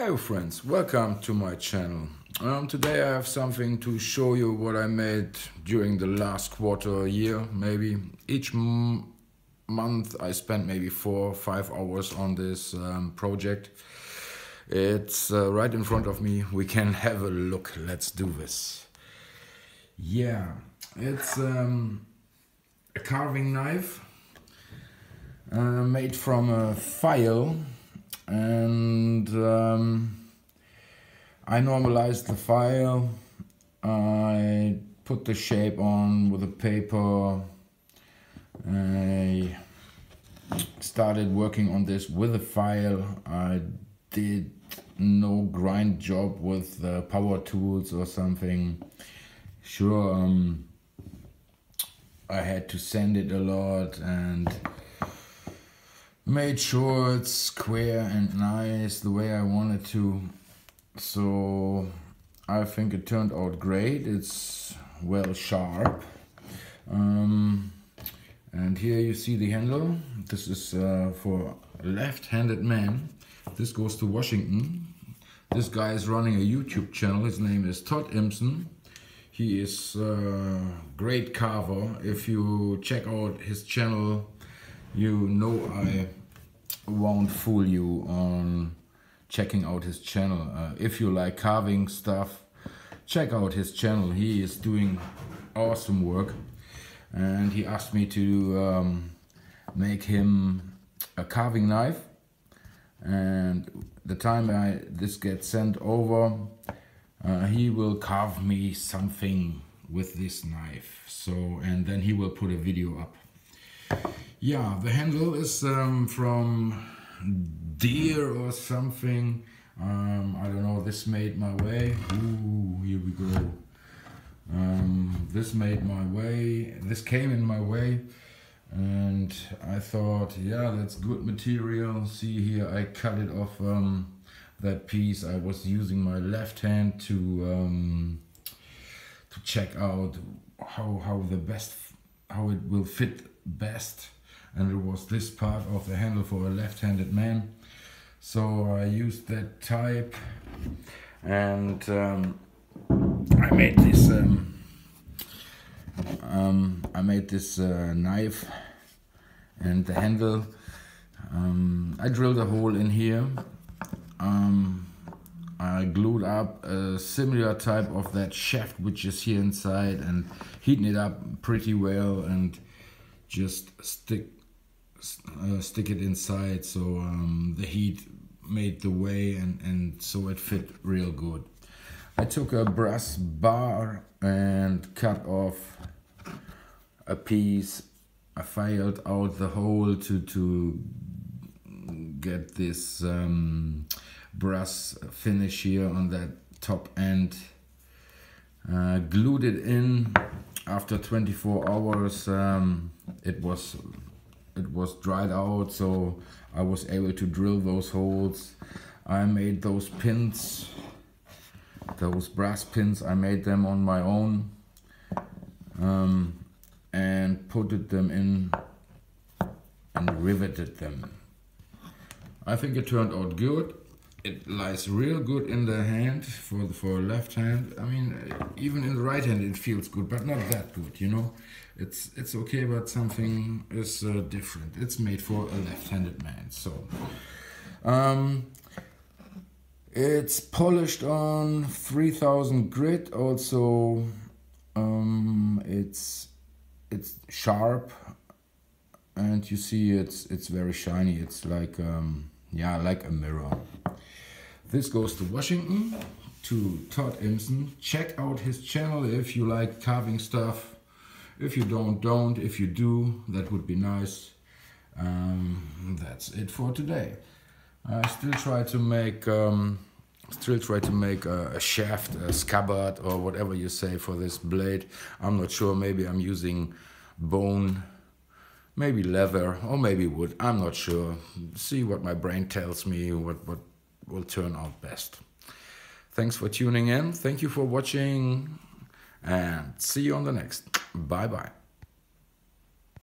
Hello friends, welcome to my channel. Um, today I have something to show you what I made during the last quarter year maybe. Each month I spent maybe four five hours on this um, project. It's uh, right in front of me, we can have a look, let's do this. Yeah, it's um, a carving knife uh, made from a file and um, I normalized the file. I put the shape on with a paper. I started working on this with a file. I did no grind job with uh, power tools or something. Sure, um, I had to sand it a lot and made sure it's square and nice the way I wanted to. So I think it turned out great. It's well sharp. Um, and here you see the handle. This is uh, for left-handed man. This goes to Washington. This guy is running a YouTube channel. His name is Todd Impson. He is a great carver. If you check out his channel, you know I won't fool you on checking out his channel. Uh, if you like carving stuff, check out his channel. He is doing awesome work. And he asked me to um, make him a carving knife. And the time I this gets sent over, uh, he will carve me something with this knife. So, and then he will put a video up. Yeah, the handle is um, from deer or something. Um, I don't know, this made my way. Ooh, here we go. Um, this made my way, this came in my way. And I thought, yeah, that's good material. See here, I cut it off um, that piece. I was using my left hand to um, to check out how how the best how it will fit best and it was this part of the handle for a left-handed man. So I used that type and um, I made this um, um, I made this uh, knife and the handle. Um, I drilled a hole in here. Um, I glued up a similar type of that shaft which is here inside and heating it up pretty well and just stick uh, stick it inside so um, the heat made the way and, and so it fit real good. I took a brass bar and cut off a piece. I filed out the hole to, to get this um, brass finish here on that top end. Uh, glued it in after 24 hours. Um, it was it was dried out so I was able to drill those holes. I made those pins those brass pins I made them on my own um, and put them in and riveted them. I think it turned out good it lies real good in the hand for the, for left hand. I mean, even in the right hand it feels good, but not that good. You know, it's it's okay, but something is uh, different. It's made for a left-handed man, so. Um, it's polished on 3000 grit. Also, um, it's it's sharp, and you see it's it's very shiny. It's like um, yeah, like a mirror. This goes to Washington, to Todd Impson. Check out his channel if you like carving stuff. If you don't, don't. If you do, that would be nice. Um, that's it for today. I still try to make um, still try to make a, a, shaft, a scabbard or whatever you say for this blade. I'm not sure, maybe I'm using bone, maybe leather or maybe wood. I'm not sure. See what my brain tells me, what, what will turn out best. Thanks for tuning in. Thank you for watching and see you on the next. Bye bye.